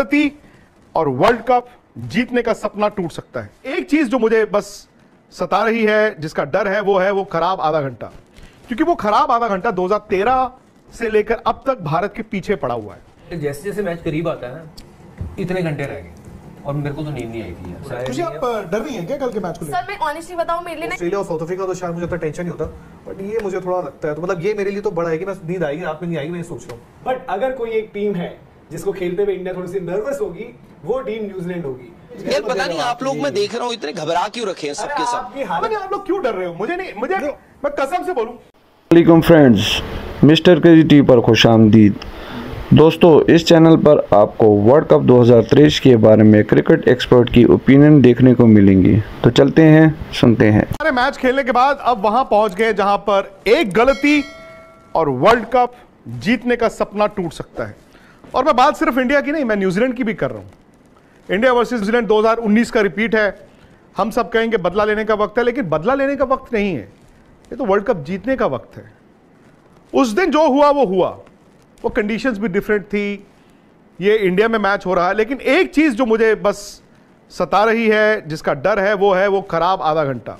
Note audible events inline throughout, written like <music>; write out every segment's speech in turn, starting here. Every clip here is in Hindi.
गलती और वर्ल्ड कप जीतने का सपना टूट सकता है। एक चीज़ जो मुझे बस सता रही है जिसका डर है वो है वो खराब आधा घंटा। क्योंकि वो खराब आधा घंटा 2013 से लेकर अब तक भारत के पीछे पड़ा हुआ है। जैसे जैसे मैच करीब आता है ना इतने घंटे रह गए। और मेरे को तो नींद नहीं आई थी आप डर नहीं है क्या कल के मैच को सर मैं ऑनेस्टली बताऊँ मेरे लिए ऑस्ट्रेलिया और साउथ अफ्रीका तो शायद मुझे इतना टेंशन नहीं होता बट ये मुझे थोड़ा लगता है। तो मतलब ये मेरे लिए तो बड़ा है कि मैं नींद आएगी रात में नहीं आएगी मैं सोच रहा हूँ। बट अगर कोई एक टीम है जिसको खेलते हुए इंडिया थोड़ी सी नर्वस होगी वो टीम न्यूजीलैंड होगी। यार पता नहीं आप लोग मैं देख रहा हूँ इतने घबरा क्यों रखे हैं सबके सब आपकी मैंने हालत आप लोग क्यों डर रहे हो? मुझे नहीं मुझे मैं कसम से बोलूँ। वालेकुम फ्रेंड्स मिस्टर क्रिएटिव पर खुश आमदीद। दोस्तों इस चैनल पर आपको वर्ल्ड कप 2023 के बारे में क्रिकेट एक्सपर्ट की ओपिनियन देखने को मिलेंगी। तो चलते हैं सुनते हैं। सारे मैच खेलने के बाद अब वहाँ पहुँच गए जहाँ पर एक गलती और वर्ल्ड कप जीतने का सपना टूट सकता है। और मैं बात सिर्फ़ इंडिया की नहीं, मैं न्यूजीलैंड की भी कर रहा हूँ। इंडिया वर्सेस न्यूजीलैंड 2019 का रिपीट है। हम सब कहेंगे बदला लेने का वक्त है, लेकिन बदला लेने का वक्त नहीं है। ये तो वर्ल्ड कप जीतने का वक्त है। उस दिन जो हुआ, वो हुआ। वो कंडीशंस भी डिफरेंट थी। ये इंडिया में मैच हो रहा है। लेकिन एक चीज़ जो मुझे बस सता रही है, जिसका डर है, वो है वो खराब आधा घंटा।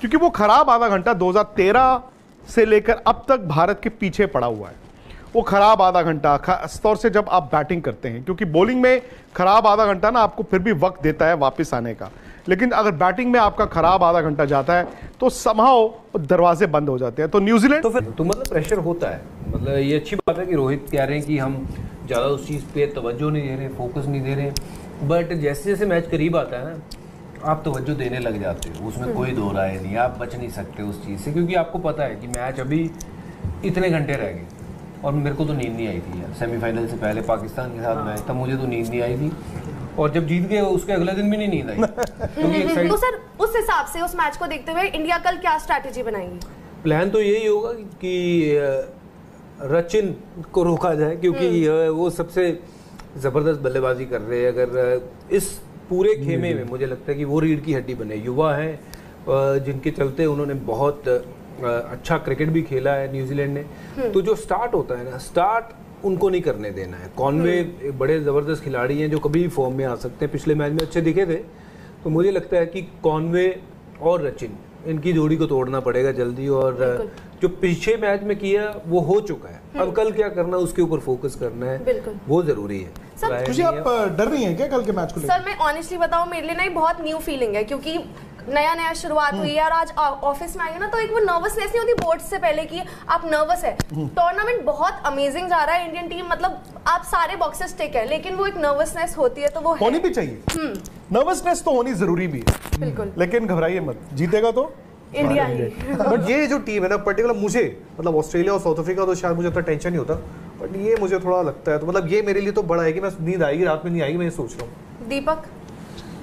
क्योंकि वो खराब आधा घंटा 2013 से लेकर अब तक भारत के पीछे पड़ा हुआ है। वो खराब आधा घंटा खास तौर से जब आप बैटिंग करते हैं क्योंकि बॉलिंग में खराब आधा घंटा ना आपको फिर भी वक्त देता है वापस आने का। लेकिन अगर बैटिंग में आपका खराब आधा घंटा जाता है तो समहाओ दरवाजे बंद हो जाते हैं। तो न्यूजीलैंड तो फिर तो मतलब प्रेशर होता है। मतलब ये अच्छी बात है कि रोहित कह रहे हैं कि हम ज़्यादा उस चीज़ पे तवज्जो नहीं दे रहे फोकस नहीं दे रहे। बट जैसे जैसे मैच करीब आता है ना आप तवज्जो देने लग जाते हो। उसमें कोई दो राय नहीं आप बच नहीं सकते उस चीज़ से। क्योंकि आपको पता है कि मैच अभी इतने घंटे रह गए। और मेरे को तो नींद नहीं आई थी यार। सेमीफाइनल से पहले पाकिस्तान के साथ मैच तब मुझे तो नींद नहीं आई थी। और जब जीत गए उसके अगले दिन भी नहीं नींद आई। तो <laughs> सर उस हिसाब से उस मैच को देखते हुए इंडिया कल क्या स्ट्रैटेजी बनाएँगी? प्लान तो यही होगा कि रचिन को रोका जाए क्योंकि वो सबसे ज़बरदस्त बल्लेबाजी कर रहे हैं। अगर इस पूरे खेमे में मुझे लगता है कि वो रीढ़ की हड्डी बने। युवा हैं जिनके चलते उन्होंने बहुत अच्छा क्रिकेट भी खेला है न्यूजीलैंड ने। तो जो स्टार्ट होता है ना स्टार्ट उनको नहीं करने देना है। कॉनवे बड़े ज़बरदस्त खिलाड़ी हैं जो कभी भी फॉर्म में आ सकते हैं। पिछले मैच में अच्छे दिखे थे। तो मुझे लगता है कि कॉनवे और रचिन इनकी जोड़ी को तोड़ना पड़ेगा जल्दी और जो पीछे मैच में किया वो हो चुका है। अब कल क्या करना है, उसके ऊपर फोकस करना है। वो ज़रूरी है। सर, आप डर नहीं है क्या कल के मैच को सर मैं ऑनेस्टली बताऊँ मेरे लिए ना बहुत न्यू फीलिंग है क्योंकि नया नया शुरुआत हुई है और आज ऑफ़िस में आए ना तो एक वो नर्वसनेस नहीं होती बोर्ड से पहले कि आप नर्वस है। टूर्नामेंट बहुत अमेजिंग जा रहा है इंडियन टीम मतलब आप सारे बॉक्सेस टिक है लेकिन वो एक नर्वसनेस होती है तो वो होनी भी चाहिए। नर्वसनेस तो होनी ज़रूरी भी है। बिल्कुल। लेकिन घबराइए मत। जीतेगा तो? India he. <laughs> बट ये जो टीम है ना पर्टिकुलर मुझे मतलब ऑस्ट्रेलिया और साउथ अफ्रीका तो शायद मुझे इतना टेंशन नहीं होता। बट ये मुझे थोड़ा लगता है तो मतलब ये मेरे लिए तो बड़ा है कि मैं नींद आएगी रात में नहीं आएगी मैं ये सोच रहा हूँ। दीपक?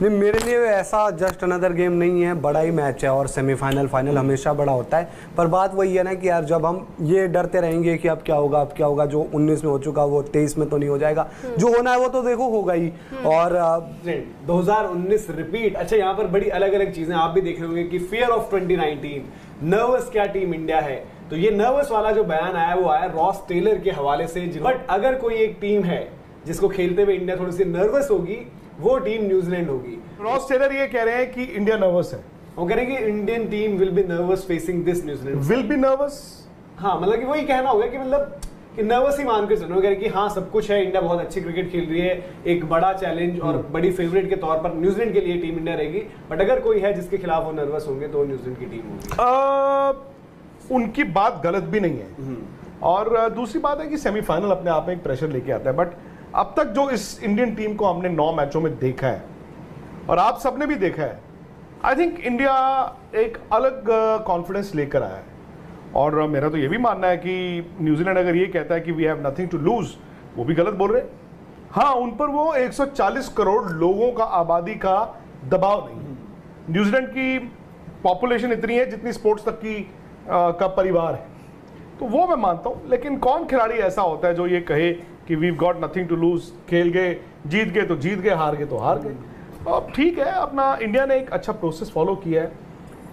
नहीं मेरे लिए ऐसा जस्ट अनदर गेम नहीं है बड़ा ही मैच है और सेमीफाइनल फाइनल हमेशा बड़ा होता है। पर बात वही है ना कि यार जब हम ये डरते रहेंगे कि अब क्या होगा अब क्या होगा जो 19 में हो चुका वो 23 में तो नहीं हो जाएगा। जो होना है वो तो देखो होगा ही। और अ, 2019 रिपीट अच्छा यहाँ पर बड़ी अलग अलग चीज़ें आप भी देख रहे होंगे कि फियर ऑफ़ ट्वेंटी नर्वस क्या टीम इंडिया है? तो ये नर्वस वाला जो बयान आया वो आया रॉस टेलर के हवाले से बट अगर कोई एक टीम है जिसको खेलते हुए इंडिया थोड़ी सी नर्वस होगी वो टीम न्यूजीलैंड होगी। रॉस टेलर ये कह रहे हैं कि इंडिया नर्वस है। वो कह रहे हैं कि Indian team will be nervous facing this New Zealand will be nervous हाँ मतलब कि वही कहना होगा कि मतलब कि नर्वस ही मान के चलो। कह रहे कि हाँ सब कुछ है इंडिया बहुत अच्छी क्रिकेट खेल रही है एक बड़ा चैलेंज और बड़ी फेवरेट के तौर पर न्यूजीलैंड के लिए टीम इंडिया रहेगी। बट अगर कोई है जिसके खिलाफ वो नर्वस होंगे तो न्यूजीलैंड की टीम होगी। उनकी बात गलत भी नहीं है। और दूसरी बात है कि सेमीफाइनल अपने आप में एक प्रेशर लेके आता है। बट अब तक जो इस इंडियन टीम को हमने नौ मैचों में देखा है और आप सबने भी देखा है आई थिंक इंडिया एक अलग कॉन्फिडेंस लेकर आया है। और मेरा तो ये भी मानना है कि न्यूजीलैंड अगर ये कहता है कि we have nothing to lose वो भी गलत बोल रहे हैं। हाँ उन पर वो 140 करोड़ लोगों का आबादी का दबाव नहीं न्यूजीलैंड की पॉपुलेशन इतनी है जितनी स्पोर्ट्स तक की अ, का परिवार है। तो वो मैं मानता हूँ लेकिन कौन खिलाड़ी ऐसा होता है जो ये कहे कि we got nothing to lose खेल गए जीत गए तो जीत गए हार गए तो हार गए। तो अब ठीक है अपना इंडिया ने एक अच्छा प्रोसेस फॉलो किया है।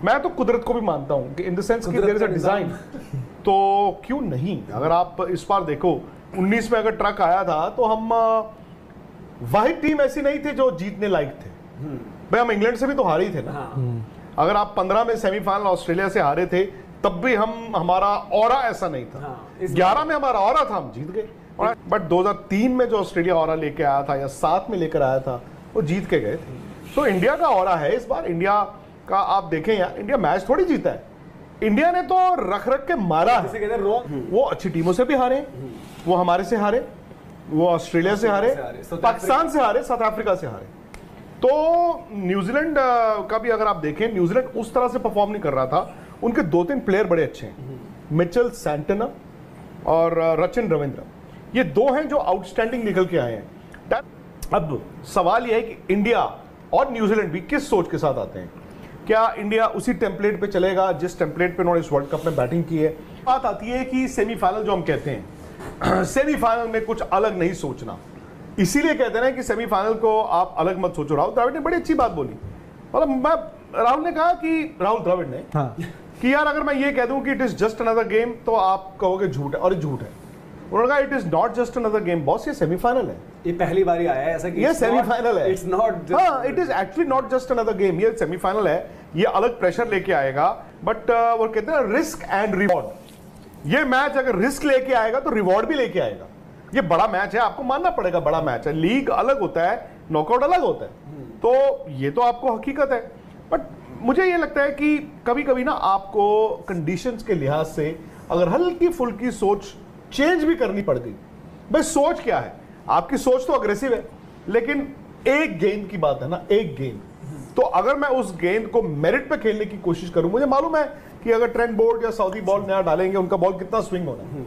मैं तो कुदरत को भी मानता हूँ कि इन द सेंस कि देयर इज़ अ डिज़ाइन तो क्यों नहीं? अगर आप इस बार देखो 19 में अगर ट्रक आया था तो हम वाहिद टीम ऐसी नहीं थी जो जीतने लायक थे। भाई हम इंग्लैंड से भी तो हारे ही थे ना। हाँ। अगर आप पंद्रह में सेमीफाइनल ऑस्ट्रेलिया से हारे थे तब भी हम हमारा और ऐसा नहीं था। हाँ, ग्यारह में हमारा और था हम जीत गए। बट 2003 में जो ऑस्ट्रेलिया और लेके आया था या सात में लेकर आया था वो जीत के गए थे। तो इंडिया का और है इस बार। इंडिया का आप देखें यार इंडिया मैच थोड़ी जीता है। इंडिया ने तो रख रख के मारा है। हैं रॉन्ग वो अच्छी टीमों से भी हारे वो हमारे से हारे वो ऑस्ट्रेलिया से हारे पाकिस्तान से हारे साउथ अफ्रीका से हारे। तो न्यूजीलैंड का भी अगर आप देखें न्यूजीलैंड उस तरह से परफॉर्म नहीं कर रहा था। उनके दो तीन प्लेयर बड़े अच्छे हैं। मिचेल सैंटना और रचिन रविंद्र ये दो हैं जो आउटस्टैंडिंग निकल के आए हैं। अब सवाल यह है कि इंडिया और न्यूजीलैंड भी किस सोच के साथ आते हैं? क्या इंडिया उसी टेम्पलेट पे चलेगा जिस टेम्पलेट पे उन्होंने इस वर्ल्ड कप में बैटिंग की है? बात आती है कि सेमीफाइनल जो हम कहते हैं <clears throat> सेमीफाइनल में कुछ अलग नहीं सोचना। इसीलिए कहते हैं ना कि सेमीफाइनल को आप अलग मत सोचो। राहुल द्रविड़ ने बड़ी अच्छी बात बोली। मतलब मैं राहुल ने कहा कि राहुल द्रविड़ ने हाँ। कि यार अगर मैं ये कह दूँ कि it is just another game तो आप कहोगे झूठ है और झूठ है। उन्होंने कहा it is not just another game boss ये सेमीफाइनल है. ये पहली बारी आया है ऐसा कि ये सेमीफाइनल है। इट्स नॉट हाँ it is actually not just another game ये सेमीफाइनल है ये अलग प्रेशर लेके आएगा बट वो कहते हैं रिस्क एंड रिवॉर्ड ये मैच अगर रिस्क लेके आएगा तो रिवॉर्ड भी लेके आएगा। ये बड़ा मैच है आपको मानना पड़ेगा बड़ा मैच है। लीग अलग होता है नॉकआउट अलग होता है। तो ये तो आपको हकीकत है। बट मुझे ये लगता है कि कभी कभी ना आपको कंडीशंस के लिहाज से अगर हल्की फुल्की सोच चेंज भी करनी पड़ गई। भाई सोच क्या है? आपकी सोच तो अग्रेसिव है लेकिन एक गेंद की बात है ना एक गेंद। तो अगर मैं उस गेंद को मेरिट पे खेलने की कोशिश करूँ मुझे मालूम है कि अगर ट्रेंड बोर्ड या सऊदी बॉल नया डालेंगे उनका बॉल कितना स्विंग होना है।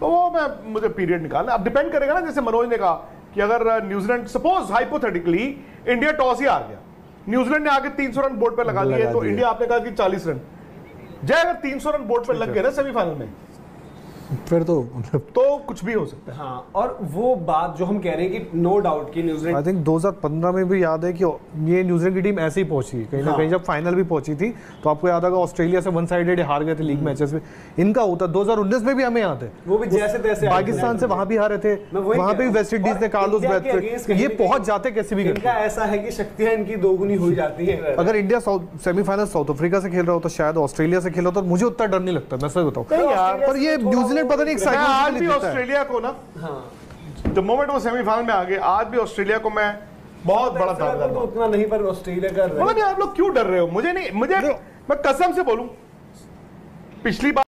तो वो मैं मुझे पीरियड निकालना अब डिपेंड करेगा ना जैसे मनोज ने कहा कि अगर New Zealand suppose hypothetically India toss ही आ गया। न्यूजीलैंड ने आगे 300 रन बोर्ड पे लगा लगा तो इंडिया आपने कहा कि 40 रन। जय अगर 300 रन बोर्ड पे लग गए ना सेमीफाइनल में फिर तो मतलब तो कुछ भी हो सकता है। हाँ और वो बात जो हम कह रहे हैं कि नो डाउट कि न्यूजीलैंड आई थिंक 2015 में भी याद है कि ये न्यूजीलैंड की टीम ऐसे ही पहुँची। कहीं ना हाँ। कहीं जब फाइनल भी पहुँची थी तो आपको याद होगा ऑस्ट्रेलिया से वन साइडेड हार गए थे लीग मैचेस में। इनका होता 2019 में भी हमें याद है। वो भी जैसे तैसे थे। पाकिस्तान से वहाँ भी हारे थे वही पे भी वेस्ट इंडीज ने कार्लोस ब्रैथवेट ये पहुँच जाते कैसे भी इनका ऐसा है कि शक्तियाँ इनकी दोगुनी हो जाती है। <laughs> अगर इंडिया सेमीफाइनल साउथ अफ्रीका से खेल रहा हो तो शायद ऑस्ट्रेलिया से खेल रहा हो तो मुझे उतना डर नहीं लगता मैं सच बताऊँ। पर ये न्यूजीलैंड पता नहीं एक आज भी है ऑस्ट्रेलिया को ना हाँ। द मोमेंट वो सेमीफाइनल में आ गए आज भी ऑस्ट्रेलिया को मैं बहुत बड़ा दावेदार तो उतना नहीं पर ऑस्ट्रेलिया का हूँ। मतलब आप लोग क्यों डर रहे हो? मुझे नहीं मुझे मैं कसम से बोलूँ पिछली बार